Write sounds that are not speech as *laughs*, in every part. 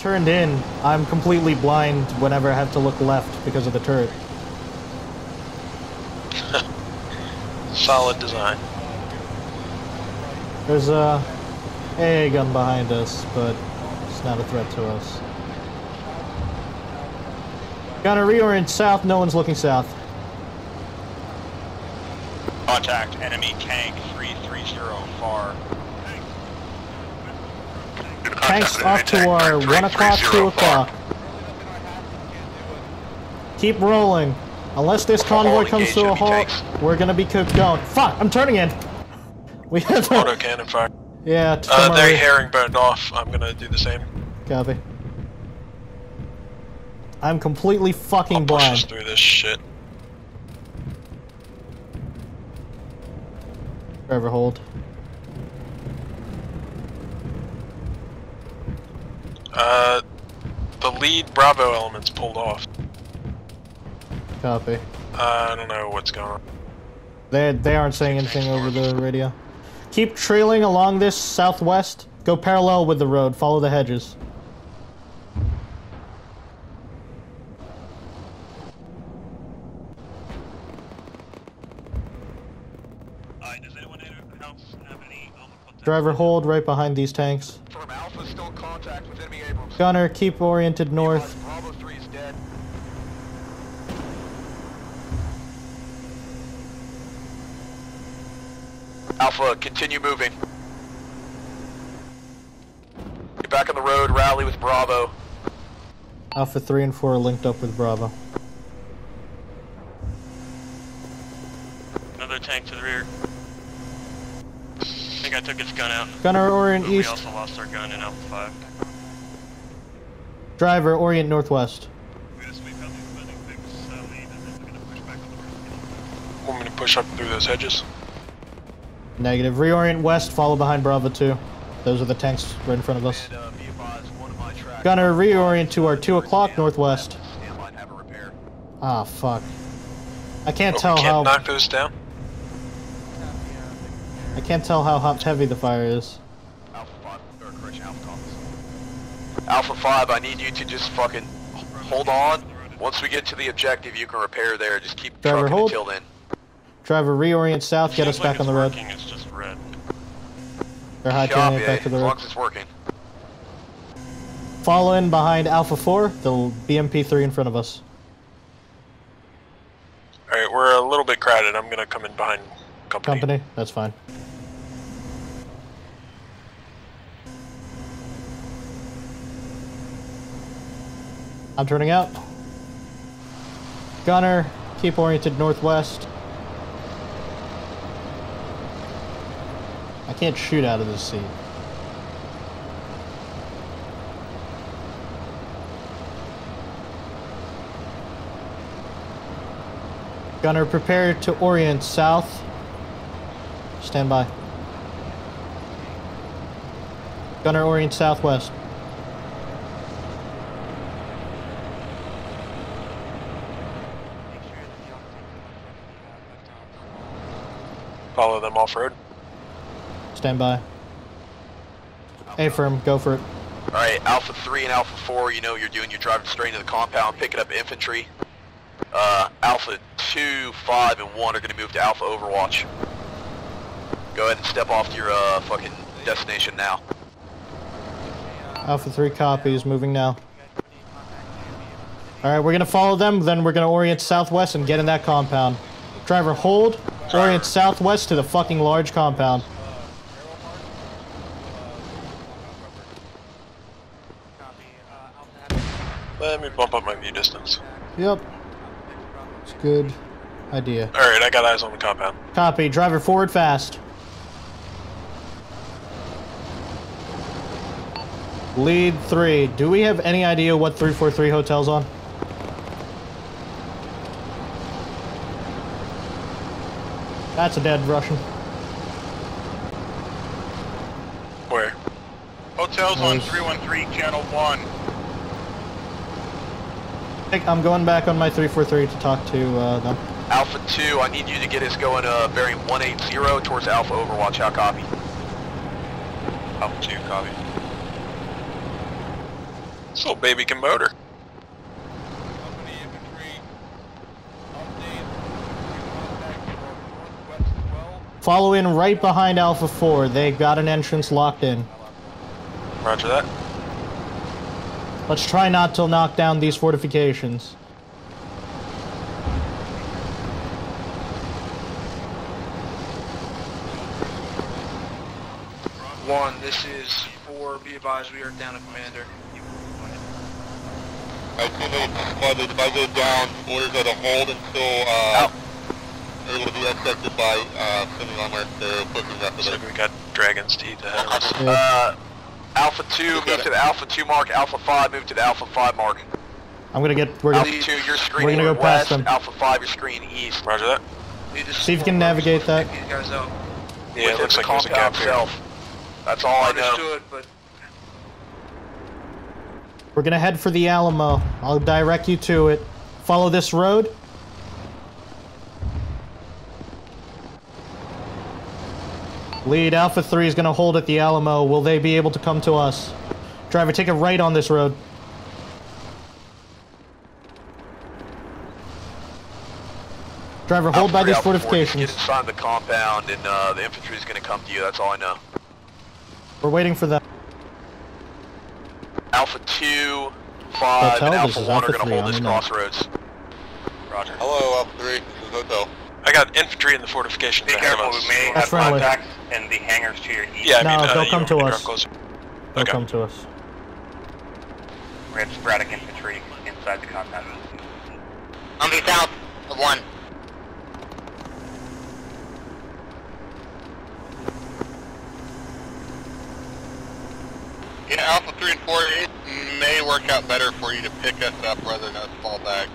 turned in, I'm completely blind whenever I have to look left because of the turret. *laughs* Solid design. There's a AA gun behind us, but it's not a threat to us. Gotta reorient south, no one's looking south. Contact enemy tank 330 far. Tanks off to our 1 o'clock, 2 o'clock. Keep rolling. Unless this convoy comes to a halt, we're gonna be kept going. Fuck, I'm turning in! We have Auto cannon fire. Yeah, to Uh, they're over- herringboned off. I'm gonna do the same. Copy. I'm completely fucking I'll push us blind. through this shit. Driver hold. Uh, the lead Bravo element's pulled off. Copy. Uh, I don't know what's going on. They they aren't saying anything over the radio. Keep trailing along this southwest. Go parallel with the road. Follow the hedges. Alright, does anyone else have any contact? Driver hold right behind these tanks. From Alpha, still in contact with enemy Abrams. Gunner, keep oriented north. Bravo 3 is dead. Alpha, continue moving. Get back on the road, rally with Bravo. Alpha 3 and 4 are linked up with Bravo. Another tank to the rear. I think I took its gun out. Gunner, orient But we east. also lost our gun in Alpha 5. Driver, orient northwest. We're gonna sweep out these building fix lead and then we're gonna push back on the roof. Want me to push up through those hedges? Negative. Reorient west, follow behind Bravo 2. Those are the tanks right in front of us. And uh, be advised, one of my tracks. Gunner, reorient to our 2 o'clock northwest. Stand by and have a repair. Ah, fuck. I can't Oh, we tell can't how knock those down? I can't tell how hot heavy the fire is. Alpha 5, or correction, Alpha Compass. Alpha 5, I need you to just fucking hold on. Once we get to the objective, you can repair there. Just keep Driver, trucking hold. until then. Driver, reorient south, get Seems us like back on the road. Working, it's just red. They're hightailing Copy, it back to the as road. long as it's working. Follow in behind Alpha 4, the BMP 3 in front of us. Alright, we're a little bit crowded. I'm gonna come in behind company. Company, that's fine. I'm turning out. Gunner, keep oriented northwest. I can't shoot out of this seat. Gunner, prepare to orient south. Stand by. Gunner, orient southwest. Follow them off road. Stand by. A firm, go for it. Alright, Alpha 3 and Alpha 4, you know what you're doing. You're driving straight into the compound, picking up infantry. Uh, Alpha 2, 5, and 1 are going to move to Alpha Overwatch. Go ahead and step off to your uh, fucking destination now. Alpha 3 copies, moving now. Alright, we're gonna follow them, then we're gonna orient southwest and get in that compound. Driver, hold. Orient southwest to the fucking large compound. Let me bump up my view distance. Yep. It's a good idea. Alright, I got eyes on the compound. Copy. Driver, forward fast. Lead 3. Do we have any idea what 343 hotel's on? That's a dead Russian. Where? Hotels on on 313, channel 1. I'm going back on my 343 to talk to uh, them. Alpha 2, I need you to get us going uh, bearing 180 towards Alpha Overwatch. How copy? Alpha 2, copy. This little baby can motor. Company infantry, update. Contact for northwest 12. Follow in right behind Alpha 4. They've got an entrance locked in. Roger that. Let's try not to knock down these fortifications. One, this is four. Be advised, we are down a commander. I assume they flooded. If I go down, orders are to hold until, uh, they're able to be accepted by, uh, depending on where they're after Looks that. like we got Dragon's Teeth ahead of us. Uh, Alpha 2, got move to the Alpha 2 mark. Alpha 5, move to the Alpha 5 mark. I'm gonna get. We're gonna. Alpha 2, you're screening gonna go past west. them. Alpha 5, you're screening east. Roger that. Need to See if you can navigate that. These guys. Yeah, it looks the like there's a compound gap here. itself. That's all I know. But We're gonna head for the Alamo. I'll direct you to it. Follow this road. Lead Alpha 3 is gonna hold at the Alamo. Will they be able to come to us? Driver, take a right on this road. Driver, hold Alpha by three, these Alpha four, fortifications. Get inside the compound, and uh, the infantry is going to come to you. That's all I know. We're waiting for them. Alpha 2, 5, Hotel, and Alpha 1 Alpha are going to hold this the map. crossroads. Roger. Hello, Alpha 3. This is Hotel. I got infantry in the fortification. Be careful, with me. That's have friendly. contacts in the hangars to your east. Yeah, I No, mean, uh, they'll you come to us. They'll Okay. come to us. We have sporadic infantry inside the compound. On the south of one. Yeah, Alpha 3 and 4, it may work out better for you to pick us up rather than us fall back.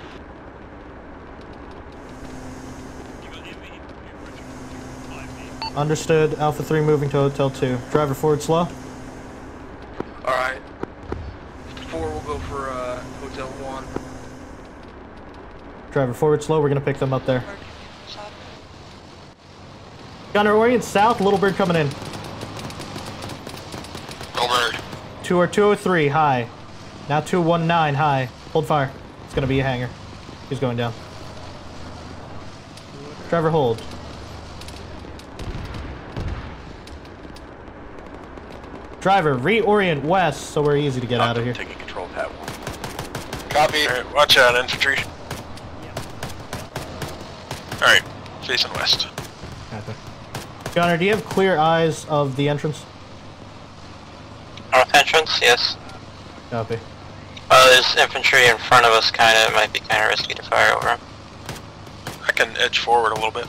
You got ME, you're approaching 5 Understood. Alpha 3 moving to Hotel 2. Driver forward slow. alright. Four will go for uh, Hotel 1. Driver forward slow. We're gonna pick them up there. Gunner Orient south. Little Bird coming in. Over. Two or 203 high. Now 219 high. Hold fire. It's gonna be a hanger. He's going down. Driver hold. Driver reorient west so we're easy to get out of here. Taking control of that one. Copy. Alright, watch out, infantry. Yeah. Alright, facing west. Okay. Gunner, do you have clear eyes of the entrance? North entrance, yes. Copy. Uh, there's infantry in front of us, kinda. It might be kinda risky to fire over 'em. I can edge forward a little bit.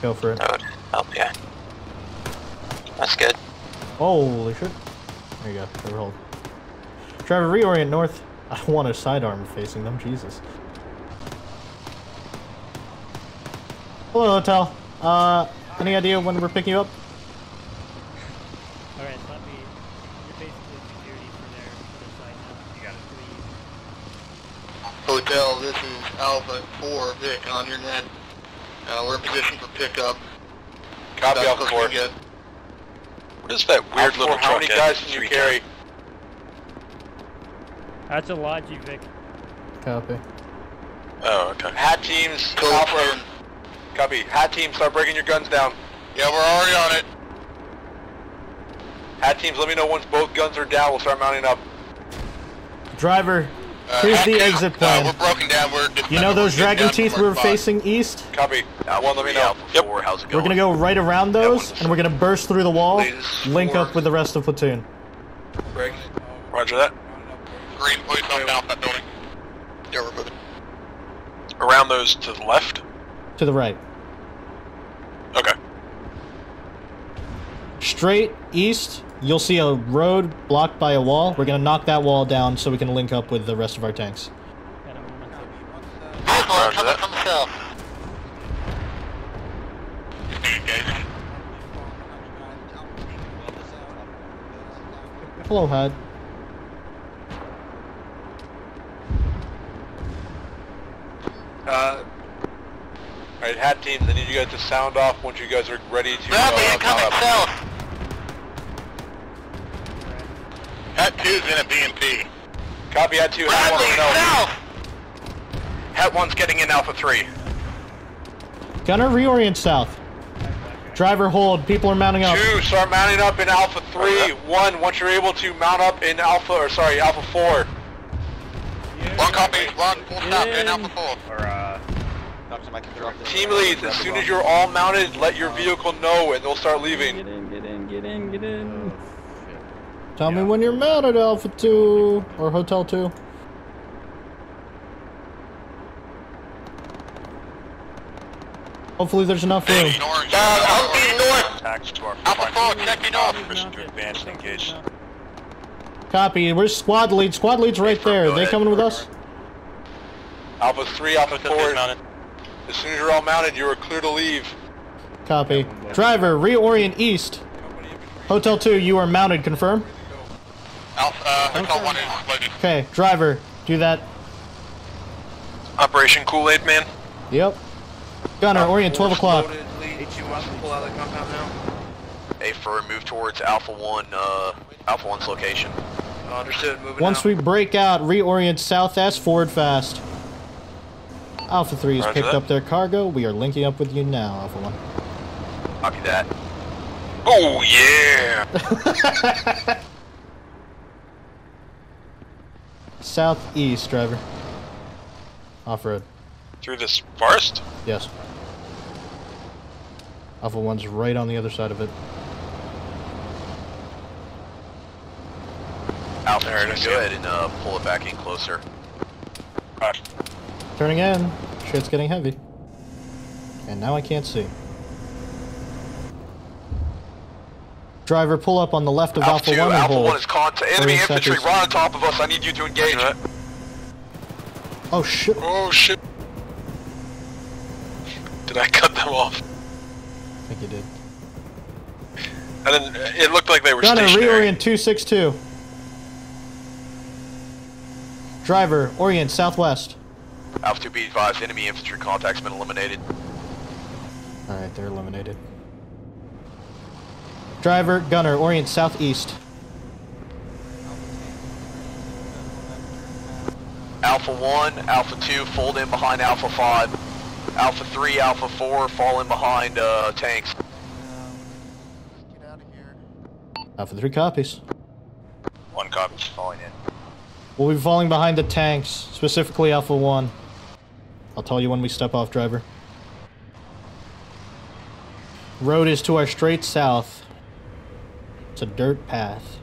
Go for it. That would help, yeah. That's good. Holy shit. There you go. Driver hold. Driver reorient north. I don't want a sidearm facing them. Jesus. Hello, hotel. Uh, any idea when we're picking you up? Alright, let me. You're basically security for their, for their side now. You got it. Hotel, this is Alpha 4, Vic, on your net. Uh, we're in position for pickup. Copy, That's Alpha 4. good. What is that weird Alpha little 4, how many guys can you carry? That's a logic, Vic. Copy. Oh, okay. Hat teams, Code Alpha. Copy. Hat teams, start breaking your guns down. Yeah, we're already on it. Hat teams, let me know once both guns are down. We'll start mounting up. Driver, Uh, Here's the team, exit plan. Uh, we're broken down. We're you know those we're dragon teeth we our were spot. facing east? Copy. Alpha let me know. Yep. 4, how's it We're going? gonna go right around those, and we're gonna burst through the wall, Latest link four. up with the rest of platoon. Break. Roger that. Green police on down that building. Yeah, we're moving. Around those to the left? To the right. Okay. Straight east, you'll see a road blocked by a wall. We're gonna knock that wall down so we can link up with the rest of our tanks. Got a momentum. Vehicle coming that. from the south. Engaged. Hello, HUD. Uh, Alright, hat teams, I need you guys to sound off once you guys are ready to Bravo, uh, you're coming up. south. Hat 2's in a BMP. Copy, hat 2, hat 1 Bradley, on south! Hat 1's getting in Alpha 3. Gunner, reorient south. Driver, hold. People are mounting up. Two, start mounting up in Alpha 3. One, once you're able to mount up in Alpha, or sorry, Alpha 4. One copy, one, full stop in Alpha 4. Or, uh, Team leads, as soon as you're all mounted, let your vehicle know and they'll start leaving. Get in, get in, get in, get in. Tell me when you're mounted, Alpha 2 or Hotel 2. Hopefully there's enough room. Uh, Alpha north! Attacks to our Alpha 4, checking off! Permission to advance and engage. Copy. Where's squad lead? Squad lead's right there. Are they coming with us? Alpha 3, Alpha 4. As soon as you're all mounted, you are clear to leave. Copy. Driver, reorient east. Hotel 2, you are mounted. Confirm? Alpha, uh, Hotel 1 is loaded. Okay. Driver, do that. Operation Kool-Aid Man. Yep. Gunner, orient 12 o'clock. Loaded, lead, HU1, pull out of the compound now. A for move towards Alpha 1, uh, Alpha 1's location. Uh, understood, moving Once out. we break out, reorient South S, forward fast. Alpha 3 has Roger picked that. up their cargo. We are linking up with you now, Alpha 1. Copy that. Oh yeah! *laughs* Southeast, driver. Off-road. Through this forest? Yes. Alpha 1's right on the other side of it. Alpha There it 2, go ahead and uh, pull it back in closer. Turning in. Shit's getting heavy. And now I can't see. Driver, pull up on the left of Alpha Alpha, 2, 1 and Alpha hold. 1 is contact. Enemy Orient infantry southeast. right on top of us. I need you to engage. Roger. Oh shit. Oh shit. Did I cut them off? I think you did. I didn't. Uh, it looked like they were Gunner, stationary. reorient 262. Driver, orient southwest. Alpha 2, be advised. Enemy infantry contact's been eliminated. Alright, they're eliminated. Driver, gunner, orient southeast. Alpha 1, Alpha 2, fold in behind Alpha 5. Alpha 3, Alpha 4, fall in behind uh, tanks. Alpha 3 copies. One copy is falling in. We'll be falling behind the tanks, specifically Alpha 1. I'll tell you when we step off, driver. Road is to our straight south. It's a dirt path.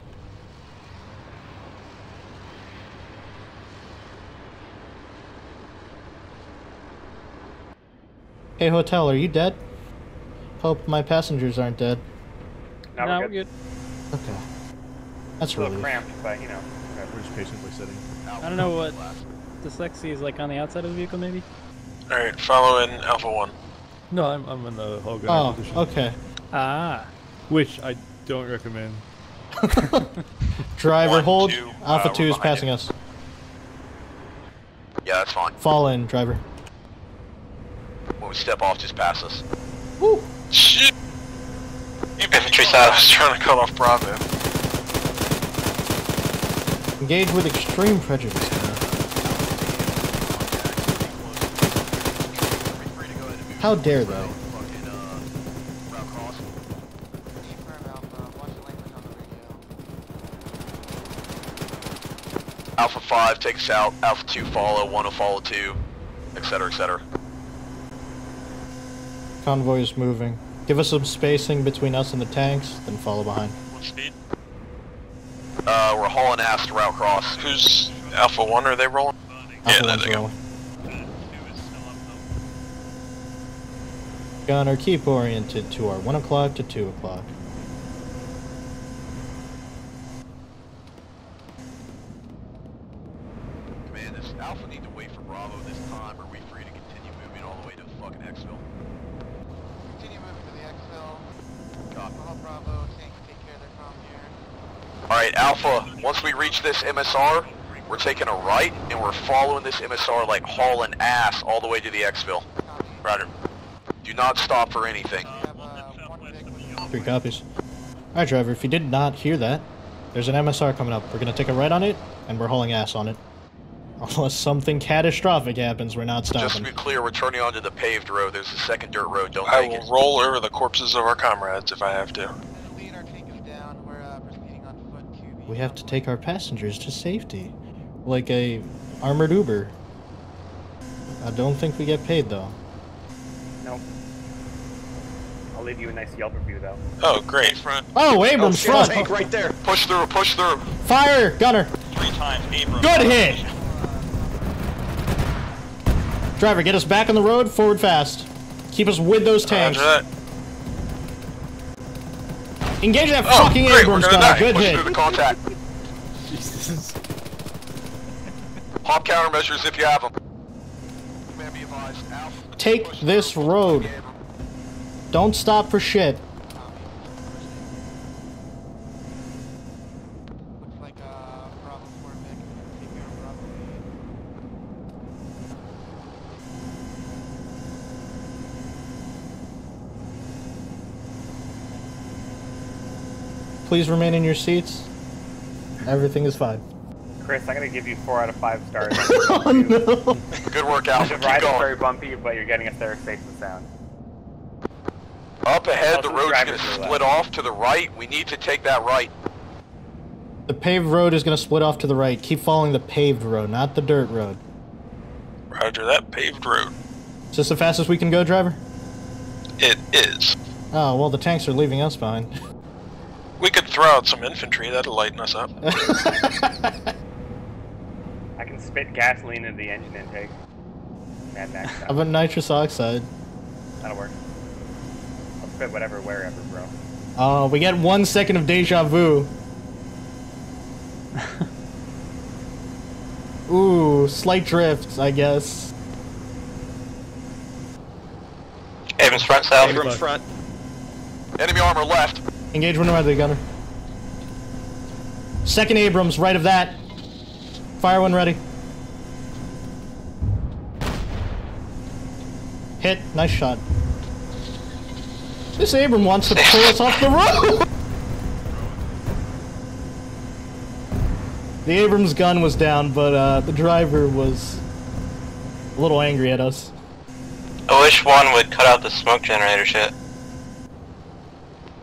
Hey, hotel, are you dead? Hope my passengers aren't dead. Now no, we're we're good. good. Okay. That's It's a little relief. cramped, but you know. We're just patiently sitting. I don't know what Dslyecxi is like on the outside of the vehicle, maybe? Alright, follow in Alpha 1. No, I'm, I'm in the whole gunner Oh, position. okay. Ah. Which I don't recommend. *laughs* Driver, One, hold. two, Alpha uh, 2 is passing you. us. Yeah, that's fine. Fall in, driver. When we step off, just pass us. Woo! Shit! Infantry side, I was trying to cut off Bravo. Engage with extreme prejudice. How dare they? Alpha 5 takes out, Alpha 2 follow, 1 will follow 2, etc, etc. Convoy is moving. Give us some spacing between us and the tanks, then follow behind. What speed? Uh, we're hauling ass to route cross. Who's Alpha 1? Are they rolling? Alpha there one's they go. rolling. Two is still. Gunner, keep oriented to our 1 o'clock to 2 o'clock. Command, does Alpha need to wait for Bravo this time, or are we free to continue moving all the way to fucking exfil? Continue moving to the exfil. Copy. I'll help Bravo tank take care of their comm here. Alright, Alpha, once we reach this MSR, we're taking a right, and we're following this MSR like hauling ass all the way to the exfil. Copy. Roger. Do not stop for anything. We have one victim. Three copies. Alright, driver, if you did not hear that, There's an MSR coming up. We're gonna take a right on it, and we're hauling ass on it. *laughs* Unless something catastrophic happens, we're not stopping. Just to be clear, we're turning onto the paved road. There's a second dirt road. Don't I take will it. roll over the corpses of our comrades if I have to. Lead, our tank is down. We're uh, proceeding on foot to the. We have to take our passengers to safety, like a armored Uber. I don't think we get paid though. Nope. I'll leave you a nice Yelp review though. Oh, great. Front. Oh, Abrams oh, shit, front! tank right there. Push through, push through. Fire, gunner! Three times. Abrams. Good hit! Driver, get us back on the road, forward fast. Keep us with those tanks. Roger that. Engage that Oh, fucking great, we're Abrams gonna die. Good Push hit. through the contact. Jesus. *laughs* Pop countermeasures if you have them. Man, be advised. Alpha. Take this road. Don't stop for shit. Looks like uh, Bravo 4 Vic is gonna take care of Bravo 8. Please remain in your seats. Everything is fine. Chris, I'm gonna give you four out of five stars. *laughs* oh no! Good work, The Alpha. Keep ride is very bumpy, but you're getting us there safe and sound. Up ahead, the Also, road's gonna split off to the right. We need to take that right. The paved road is going to split off to the right. Keep following the paved road, not the dirt road. Roger that paved road. Is this the fastest we can go, driver? It is. Oh, well, the tanks are leaving us behind. *laughs* We could throw out some infantry. That'll lighten us up. *laughs* I can spit gasoline into the engine intake. Mad Max How about nitrous oxide? That'll work. I'll spit whatever, wherever, bro. Oh, we get one second of deja vu. *laughs* Ooh, slight drift, I guess. Abrams front south. Abrams front. Enemy armor left. Engage when ready, gunner. Second Abrams, right of that. Fire one ready. Hit, nice shot. This Abram wants to pull us off the road! The Abrams gun was down, but uh, the driver was a little angry at us. I wish one would cut out the smoke generator shit.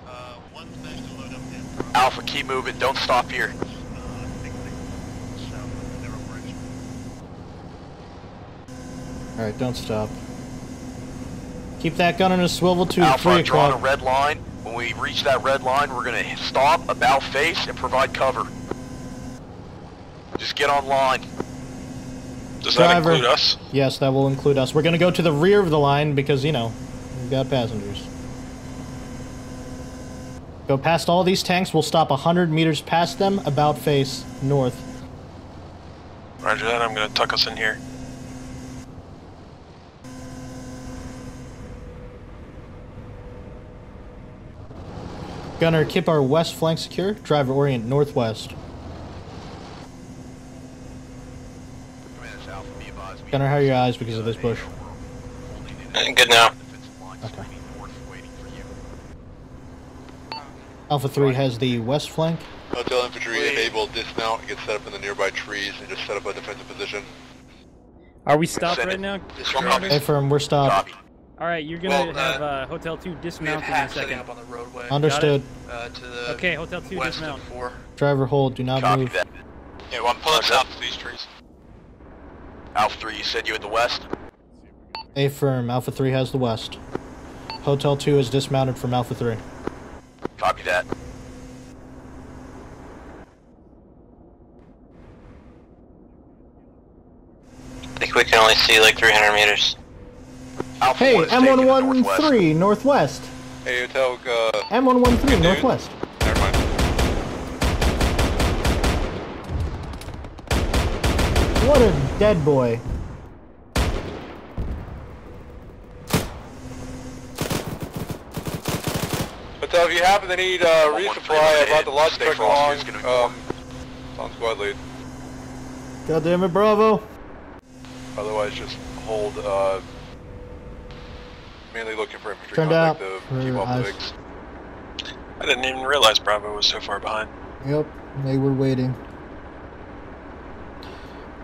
Uh, one managed to load up in Bravo. Alpha, keep moving. Don't stop here. I think they south of the narrow bridge. Alright, don't stop. Keep that gun on a swivel to Alpha, 3 I'm drawing a red line. When we reach that red line, we're gonna stop, about face, and provide cover. Just get on line. Does that include us? Yes, that will include us. We're gonna go to the rear of the line because, you know, we've got passengers. Go past all these tanks, we'll stop 100 meters past them, about face, north. Roger that. I'm gonna tuck us in here. Gunner, keep our west flank secure. Driver orient northwest. Commanders Alpha, be advised. we Gunner, how are your eyes because of this bush? holding in Good now. defensive line, Okay. screening north, waiting for you. Alpha 3 has the west flank. Hotel infantry, if able, dismount and get set up in the nearby trees and just set up a defensive position. Are we stopped right it. now? Copy. Hey, firm, we're stopped. Copy. All right, you're gonna Well, uh, have uh, Hotel Two We dismount in a second. up on the roadway. Understood. Uh, to the Okay, Hotel Two west dismount. four. Driver hold, do not Copy move. that. Yeah, well, I'm pulling south to these trees. Alpha 3, you said you at the west? A firm, Alpha 3 has the west. Hotel 2 is dismounted from Alpha 3. Copy that. I think we can only see like 300 meters. Alpha Hey, 1 is taking the northwest. M113, northwest. Hey, Hotel, uh, M113, dude. northwest. never mind. What a dead boy. Hotel, if you happen to need, uh, One, one, three, resupply, one, about the lodge Stay truck frosty, along, it's gonna be um, on squad lead. God damn it, Bravo. Otherwise, just hold, uh, mainly looking for infantry Turned contact out to keep for off the eyes. Vicks. I didn't even realize Bravo was so far behind. Yep. They were waiting.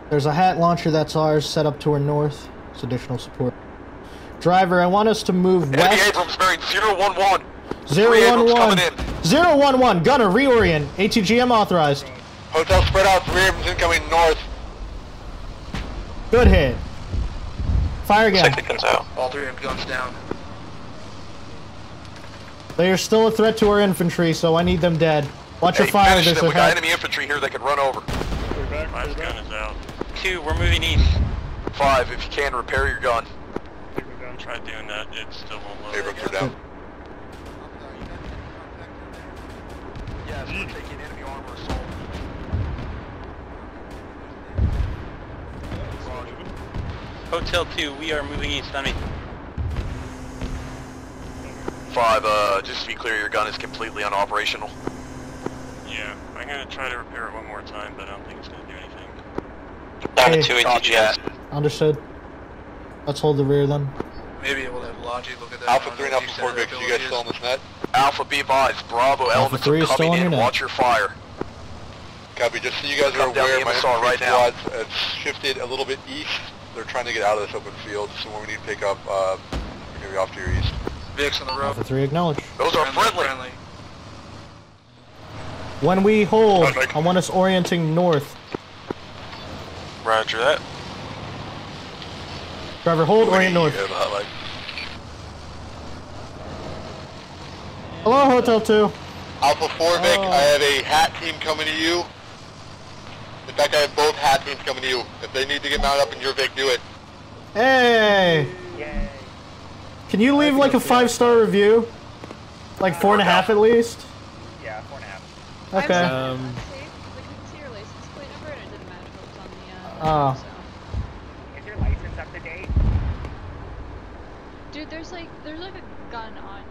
There's a hat launcher that's ours set up to our north. It's additional support. Driver, I want us to move Enemy west. Abrams bearing 011. Zero Three one Abrams one. coming in. Zero one one. Gunner, reorient. ATGM authorized. Hotel spread out, three Abrams incoming north. Good hit. Fire again. Looks like the guns out. All three of guns down. They are still a threat to our infantry, so I need them dead. Watch your fire. finish There's them. a We got enemy infantry here that can run over. Clear back, My gun is out. Two, we're moving east. Five, if you can, repair your gun. Try doing that, it still won't load. Abrams are down. Yes, we're taking enemy armor assault. Hotel 2, we are moving east on me. Five, uh, just to be clear, your gun is completely unoperational. Yeah, I'm gonna try to repair it one more time, but I don't think it's gonna do anything. Down Hey. to two Copy Understood. Let's hold the rear then. Maybe able to have Logi look at that. Alpha 3 and Alpha 4 center Vic, you guys abilities. still on this net? Alpha B advised, Bravo elements three are is still coming on in. your. Watch your fire. Copy, just so you guys are Come down aware, the my MSR right now. squad's it's shifted a little bit east. They're trying to get out of this open field, so when we need to pick up, uh, we're gonna be off to your east. Vic's on the road. Alpha 3 acknowledge. Those are friendly. friendly. When we hold, I want us orienting north. Roger that. Driver, hold, orient north. Yeah, the hotline. Hello, Hotel 2. Alpha 4 Vic, Oh. I have a hat team coming to you. In fact, I have both hat teams coming to you. If they need to get mounted up in your Vic, do it. Hey! Yay. Can you leave like a five star review? Like four and a half at least? Yeah, four and a half. Okay. Um, Safe. We couldn't see your license plate number, and it didn't match what was on the. Oh. Uh. Is your license up to date? Dude, there's like there's like a gun on